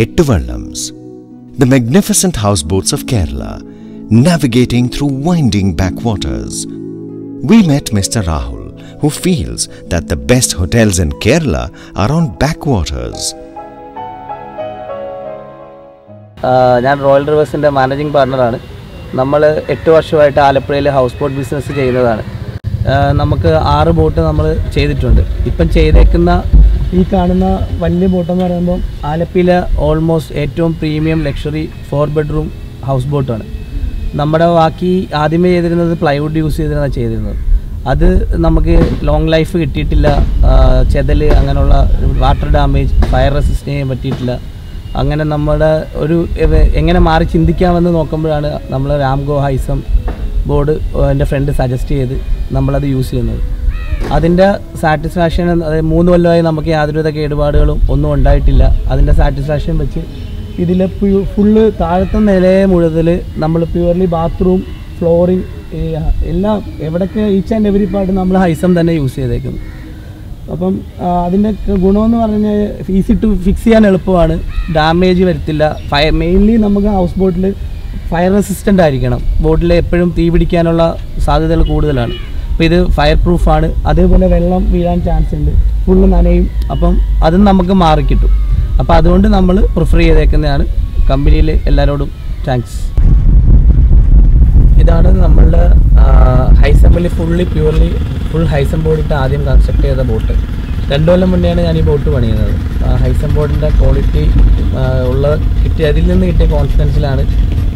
Kettuvallams, the magnificent houseboats of Kerala, navigating through winding backwaters. We met Mr. Rahul, who feels that the best hotels in Kerala are on backwaters. ഞാൻ royal റിവേഴ്സിന്റെ managing പാർട്ണറാണ് നമ്മൾ എട്ട് വർഷമായിട്ട് ആലപ്പുഴയിൽ house boat business ചെയ്യുന്നതാണ് നമുക്ക് ആറ് ബോട്ട് നമ്മൾ ചെയ്തിട്ടുണ്ട്. ഇപ്പം ചെയ്തേക്കുന്ന ഈ കാണുന്ന വലിയ ബോട്ടെന്ന് പറയുമ്പോൾ ആലപ്പിയിലെ ഓൾമോസ്റ്റ് ഏറ്റവും premium luxury four bedroom house ബോട്ടാണ്. നമ്മുടെ ബാക്കി ആദ്യമേ ചെയ്തിരുന്നത് പ്ലൈവുഡ് യൂസ് ചെയ്തിരുന്ന ചെയ്തിരുന്നത്. അത് നമുക്ക് ലോങ് ലൈഫ് കിട്ടിയിട്ടില്ല. ചെതൽ അങ്ങനെയുള്ള വാട്ടർ ഡാമേജ് ഫയർ റെസിസ്റ്റ് ചെയ്യാൻ പറ്റിയിട്ടില്ല. അങ്ങനെ നമ്മുടെ ഒരു എങ്ങനെ മാറി ചിന്തിക്കാമെന്ന് നോക്കുമ്പോഴാണ് നമ്മൾ രാംഗോ ഹൈസം ബോർഡ് എന്റെ ഫ്രണ്ട് സജസ്റ്റ് ചെയ്ത് നമ്മളത് യൂസ് ചെയ്യുന്നത്. അതിന്റെ സാറ്റിസ്ഫാക്ഷൻ അതായത് മൂന്ന് കൊല്ലമായി നമുക്ക് യാതൊരുവിധ കേടുപാടുകളും ഒന്നും ഉണ്ടായിട്ടില്ല. അതിന്റെ സാറ്റിസ്ഫാക്ഷൻ വെച്ച് ഇതിൽ ഫുള്ള് താഴത്തെ നിലയെ മുഴുവൽ നമ്മൾ പ്യുവർലി ബാത്റൂം ഫ്ലോറിങ് എല്ലാം എവിടെയൊക്കെ ഈച്ച് ആൻഡ് എവരി പാർട്ട് നമ്മൾ ഹൈസം തന്നെ യൂസ് ചെയ്തേക്കുന്നു അപ്പം അതിന്റെ ഗുണമെന്ന് പറഞ്ഞാൽ ഈസി ടു ഫിക്സ് ചെയ്യാൻ എളുപ്പമാണ്. ഡാമേജ് വരത്തില്ല. മെയിൻലി നമുക്ക് ഹൗസ് ബോട്ടിൽ ഫയർ റെസിസ്റ്റന്റ് ആയിരിക്കണം. ബോട്ടിൽ എപ്പോഴും തീ പിടിക്കാനുള്ള സാധ്യതകൾ കൂടുതലാണ്. അപ്പോൾ ഇത് ഫയർ പ്രൂഫാണ് അതേപോലെ വെള്ളം വീഴാൻ ചാൻസ് ഉണ്ട്. ഫുള്ള് നനയും. അപ്പം അതും നമുക്ക് മാറിക്കിട്ടും അപ്പോൾ അതുകൊണ്ട് നമ്മൾ പ്രിഫർ ചെയ്തേക്കുന്നതാണ്. കമ്പനിയിൽ എല്ലാവരോടും താങ്ക്സ് ഇതാണ് നമ്മളുടെ ഹൈസമ്മിൽ ഫുള്ളി പ്യൂർലി ഫുൾ ഹൈസം ബോർഡിട്ട് ആദ്യം കൺസ്ട്രക്ട് ചെയ്ത ബോട്ട്. രണ്ടു കൊല്ലം മുന്നെയാണ് ഞാൻ ഈ ബോട്ട് പണിയുന്നത്. ഹൈസം ബോർഡിന്റെ ക്വാളിറ്റി ഉള്ള കിട്ടിയ അതിൽ നിന്ന് കിട്ടിയ കോൺഫിഡൻസിലാണ്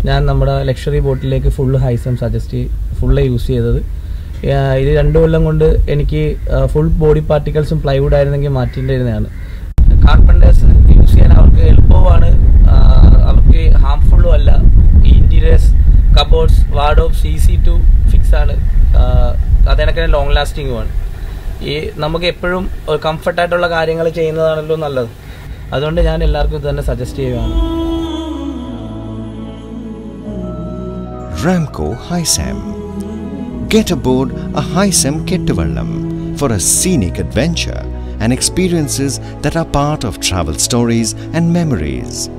ഞാൻ നമ്മുടെ ലക്ഷറി ബോട്ടിലേക്ക് ഫുള്ള് ഹൈസം സജസ്റ്റ് ഫുള്ള് യൂസ് ചെയ്തത്. ഇത് രണ്ടു കൊല്ലം കൊണ്ട് എനിക്ക് ഫുൾ ബോഡി പാർട്ടിക്കൽസും പ്ലൈവുഡ് ആയിരുന്നെങ്കിൽ മാറ്റേണ്ടിയിരുന്നതാണ് കാർപ്പന്റേഴ്സ് യൂസ് ചെയ്യാൻ അവർക്ക് എളുപ്പമാണ്. അവർക്ക് ഹാംഫുള്ളും അല്ല. ഈ interiors cupboards wardrobes easy to fix ആണ്. അതേനൊക്കെ ലോങ് ലാസ്റ്റിങ്ങുമാണ് ഈ നമുക്ക് എപ്പോഴും കംഫർട്ടായിട്ടുള്ള കാര്യങ്ങൾ ചെയ്യുന്നതാണല്ലോ നല്ലത്. അതുകൊണ്ട് ഞാൻ എല്ലാവർക്കും ഇത് തന്നെ സജസ്റ്റ് ചെയ്യുകയാണ്. Ramco Hisam. Get aboard a Hisam Kettuvallam for a scenic adventure and experiences that are part of travel stories and memories.